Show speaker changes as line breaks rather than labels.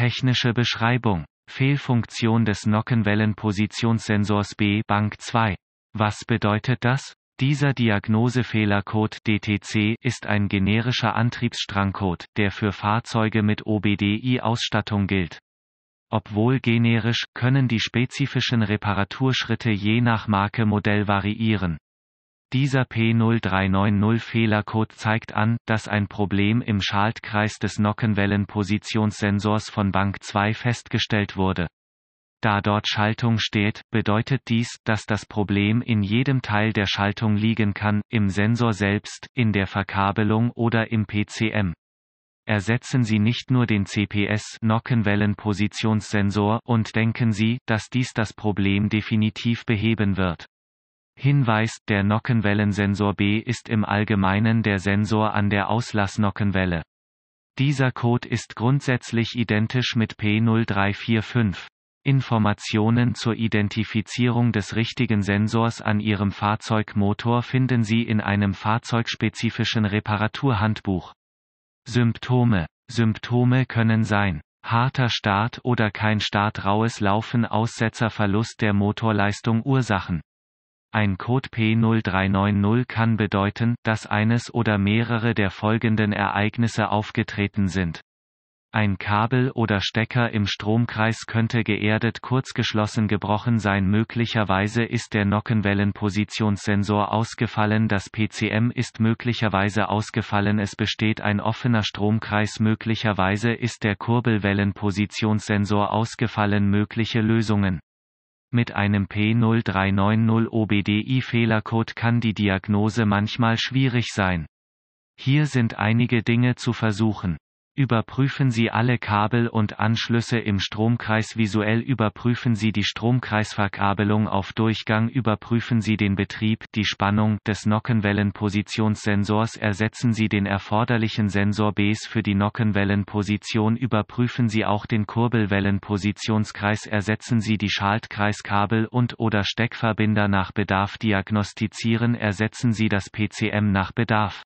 Technische Beschreibung. Fehlfunktion des Nockenwellenpositionssensors B Bank 2. Was bedeutet das? Dieser Diagnosefehlercode DTC ist ein generischer Antriebsstrangcode, der für Fahrzeuge mit OBDI-Ausstattung gilt. Obwohl generisch, können die spezifischen Reparaturschritte je nach Marke Modell variieren. Dieser P0390-Fehlercode zeigt an, dass ein Problem im Schaltkreis des Nockenwellenpositionssensors von Bank 2 festgestellt wurde. Da dort Schaltung steht, bedeutet dies, dass das Problem in jedem Teil der Schaltung liegen kann, im Sensor selbst, in der Verkabelung oder im PCM. Ersetzen Sie nicht nur den CPS Nockenwellenpositionssensor und denken Sie, dass dies das Problem definitiv beheben wird. Hinweis, der Nockenwellensensor B ist im Allgemeinen der Sensor an der Auslassnockenwelle. Dieser Code ist grundsätzlich identisch mit P0345. Informationen zur Identifizierung des richtigen Sensors an Ihrem Fahrzeugmotor finden Sie in einem fahrzeugspezifischen Reparaturhandbuch. Symptome Symptome können sein harter Start oder kein Start raues Laufen Aussetzer Verlust der Motorleistung Ursachen ein Code P0390 kann bedeuten, dass eines oder mehrere der folgenden Ereignisse aufgetreten sind. Ein Kabel oder Stecker im Stromkreis könnte geerdet kurzgeschlossen gebrochen sein. Möglicherweise ist der Nockenwellenpositionssensor ausgefallen. Das PCM ist möglicherweise ausgefallen. Es besteht ein offener Stromkreis. Möglicherweise ist der Kurbelwellenpositionssensor ausgefallen. Mögliche Lösungen mit einem P0390 OBDI-Fehlercode kann die Diagnose manchmal schwierig sein. Hier sind einige Dinge zu versuchen. Überprüfen Sie alle Kabel und Anschlüsse im Stromkreis. Visuell Überprüfen Sie die Stromkreisverkabelung auf Durchgang. Überprüfen Sie den Betrieb, die Spannung des Nockenwellenpositionssensors. Ersetzen Sie den erforderlichen Sensor Bs für die Nockenwellenposition. Überprüfen Sie auch den Kurbelwellenpositionskreis. Ersetzen Sie die Schaltkreiskabel und oder Steckverbinder nach Bedarf Diagnostizieren. Ersetzen Sie das PCM nach Bedarf